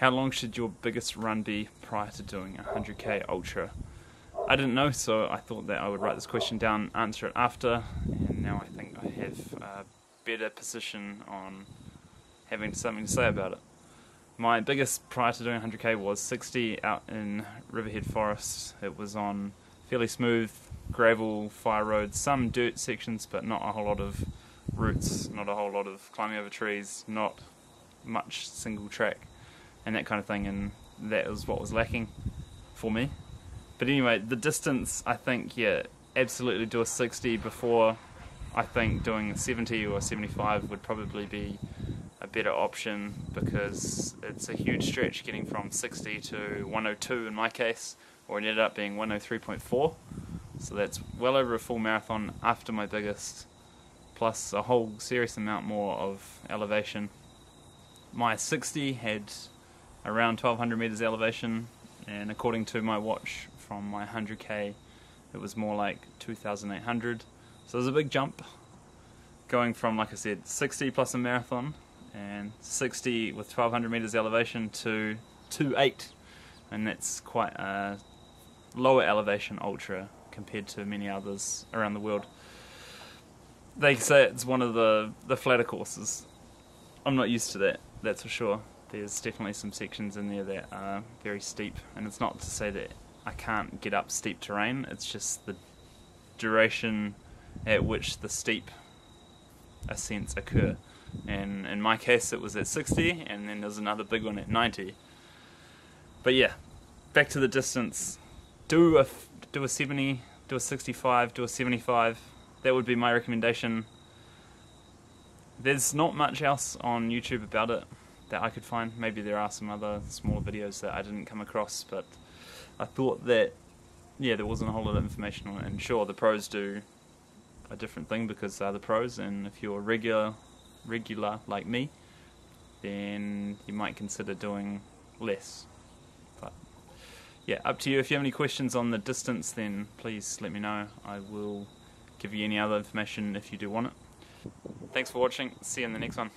How long should your biggest run be prior to doing a 100k ultra? I didn't know, so I thought that I would write this question down, answer it after, and now I think I have a better position on having something to say about it. My biggest prior to doing 100k was 60 out in Riverhead Forest. It was on fairly smooth gravel fire roads, some dirt sections, but not a whole lot of roots, not a whole lot of climbing over trees, not much single track, and that kind of thing. And that was what was lacking for me. But anyway, the distance, I think, yeah, absolutely do a 60 before. I think doing a 70 or 75 would probably be a better option because it's a huge stretch getting from 60 to 102 in my case, or it ended up being 103.4. So that's well over a full marathon after my biggest, plus a whole serious amount more of elevation. My 60 had around 1200 meters elevation, and according to my watch from my 100k, it was more like 2800. So it was a big jump going from, like I said, 60 plus a marathon and 60 with 1200 meters elevation to 28 and that's quite a lower elevation ultra compared to many others around the world. They say it's one of the the flatter courses. I'm not used to that that's for sure there's definitely some sections in there that are very steep and it's not to say that i can't get up steep terrain it's just the duration at which the steep ascents occur. And in my case it was at 60 and then there's another big one at 90 but yeah back to the distance. Do a do a 70 do a 65 do a 75 that would be my recommendation. There's not much else on YouTube about it that I could find maybe there are some other smaller videos that I didn't come across but I thought that yeah there wasn't a whole lot of information on it and sure the pros do a different thing because they're the pros and if you're regular regular like me, then you might consider doing less. But yeah, up to you. If you have any questions on the distance, then please let me know. I will give you any other information if you do want it. Thanks for watching. See you in the next one.